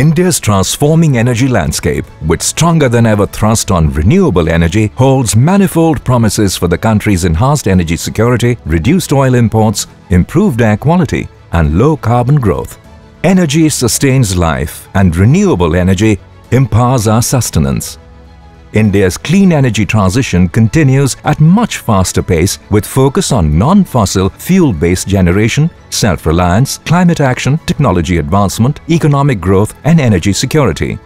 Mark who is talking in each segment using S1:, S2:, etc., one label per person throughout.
S1: India's transforming energy landscape, with stronger than ever thrust on renewable energy, holds manifold promises for the country's enhanced energy security, reduced oil imports, improved air quality, and low carbon growth. Energy sustains life, and renewable energy empowers our sustenance. India's clean energy transition continues at much faster pace with focus on non-fossil fuel-based generation, self-reliance, climate action, technology advancement, economic growth and energy security.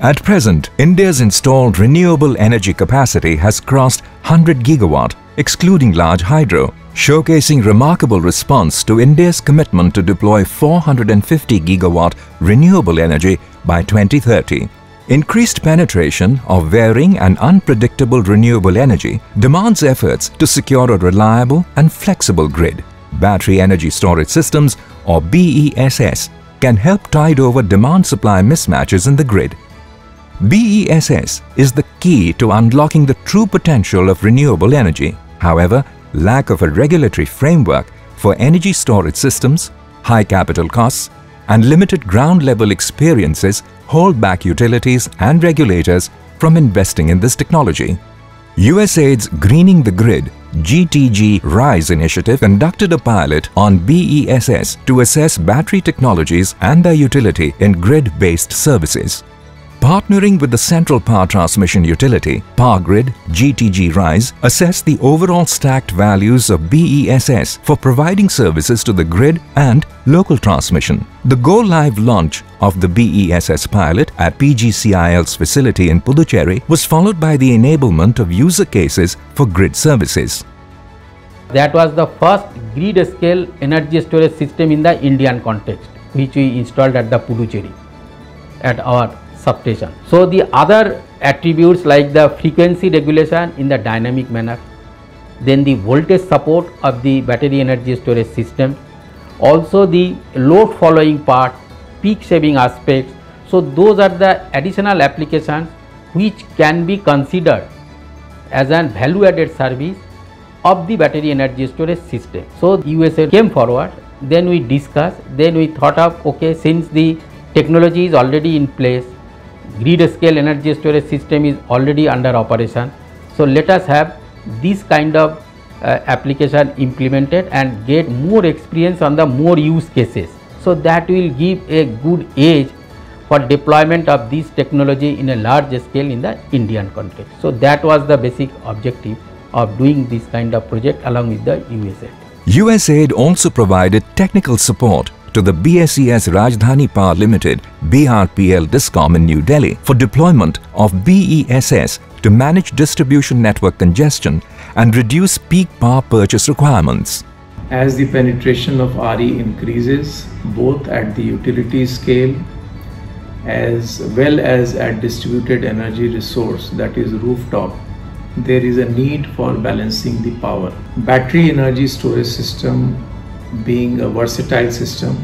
S1: At present, India's installed renewable energy capacity has crossed 100 gigawatt, excluding large hydro, showcasing remarkable response to India's commitment to deploy 450 gigawatt renewable energy by 2030. Increased penetration of varying and unpredictable renewable energy demands efforts to secure a reliable and flexible grid. Battery Energy Storage Systems or BESS can help tide over demand-supply mismatches in the grid. BESS is the key to unlocking the true potential of renewable energy. However, lack of a regulatory framework for energy storage systems, high capital costs and limited ground-level experiences hold back utilities and regulators from investing in this technology. USAID's Greening the Grid GTG RISE initiative conducted a pilot on BESS to assess battery technologies and their utility in grid-based services. Partnering with the Central Power Transmission Utility, PowerGrid GTG RISE assess the overall stacked values of BESS for providing services to the grid and local transmission. The go-live launch of the BESS pilot at PGCIL's facility in Puducherry was followed by the enablement of user cases for grid services.
S2: That was the first grid scale energy storage system in the Indian context which we installed at the Puducherry at our substation. So the other attributes like the frequency regulation in the dynamic manner, then the voltage support of the battery energy storage system, also the load following part, peak shaving aspects. So those are the additional applications which can be considered as an value added service of the battery energy storage system. So USA came forward, then we discussed, then we thought of okay since the technology is already in place grid scale energy storage system is already under operation. So, let us have this kind of uh, application implemented and get more experience on the more use cases. So, that will give a good edge for deployment of this technology in a large scale in the Indian context. So, that was the basic objective of doing this kind of project along with the USAID.
S1: USAID also provided technical support to the BSES Rajdhani Power Limited BRPL Discom in New Delhi for deployment of BESS to manage distribution network congestion and reduce peak power purchase requirements.
S3: As the penetration of RE increases both at the utility scale as well as at distributed energy resource that is rooftop there is a need for balancing the power. Battery energy storage system being a versatile system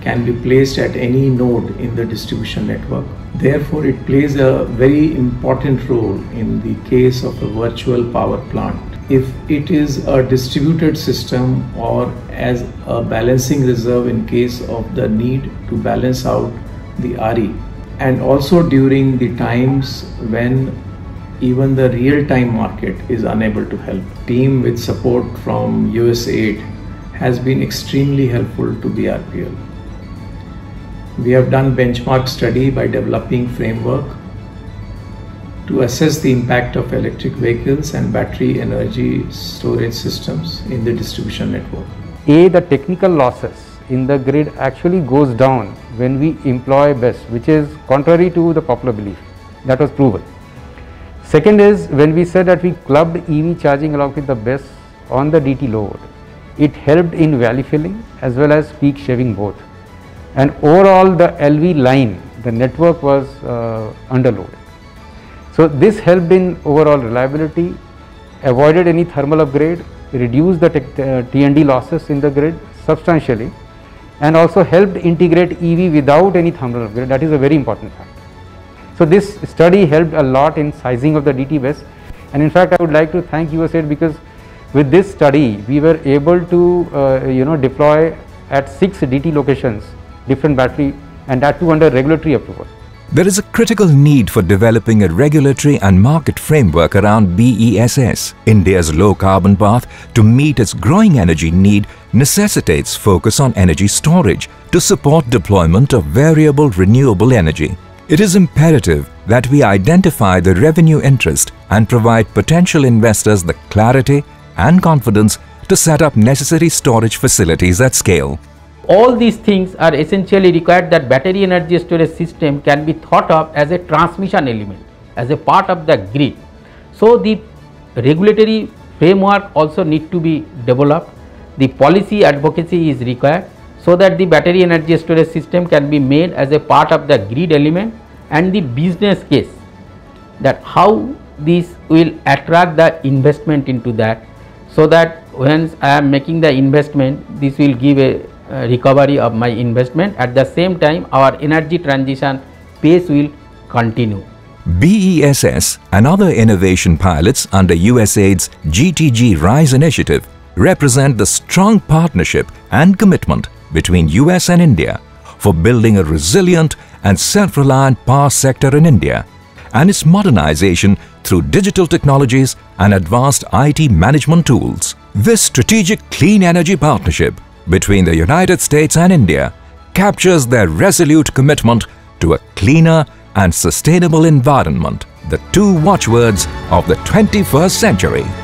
S3: can be placed at any node in the distribution network. Therefore, it plays a very important role in the case of a virtual power plant. If it is a distributed system or as a balancing reserve in case of the need to balance out the RE and also during the times when even the real-time market is unable to help. Team with support from USAID has been extremely helpful to BRPL. We have done benchmark study by developing framework to assess the impact of electric vehicles and battery energy storage systems in the distribution network.
S4: A, the technical losses in the grid actually goes down when we employ BESS, which is contrary to the popular belief. That was proven. Second is when we said that we clubbed EV charging along with the BESS on the DT load, it helped in valley filling as well as peak shaving both. And overall the LV line, the network was uh, underloaded. So this helped in overall reliability, avoided any thermal upgrade, reduced the uh, T&D losses in the grid substantially and also helped integrate EV without any thermal upgrade. That is a very important fact. So this study helped a lot in sizing of the DT BESS and in fact I would like to thank USAID because with this study, we were able to uh, you know deploy at six DT locations different battery and that too under regulatory approval.
S1: There is a critical need for developing a regulatory and market framework around BESS. India's low carbon path to meet its growing energy need necessitates focus on energy storage to support deployment of variable renewable energy. It is imperative that we identify the revenue interest and provide potential investors the clarity and confidence to set up necessary storage facilities at scale.
S2: All these things are essentially required that battery energy storage system can be thought of as a transmission element, as a part of the grid. So, the regulatory framework also need to be developed, the policy advocacy is required so that the battery energy storage system can be made as a part of the grid element and the business case that how this will attract the investment into that so that when I am making the investment this will give a uh, recovery of my investment at the same time our energy transition pace will continue.
S1: BESS and other innovation pilots under USAID's GTG RISE initiative represent the strong partnership and commitment between US and India for building a resilient and self-reliant power sector in India and its modernization through digital technologies and advanced IT management tools. This strategic clean energy partnership between the United States and India captures their resolute commitment to a cleaner and sustainable environment, the two watchwords of the 21st century.